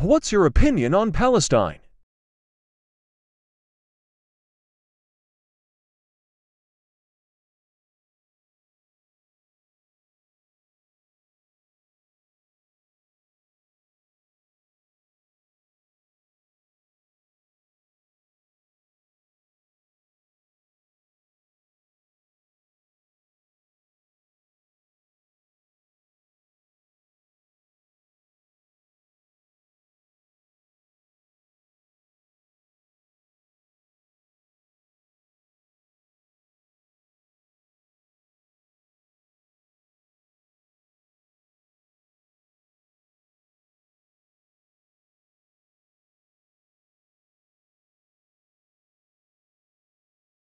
What's your opinion on Palestine?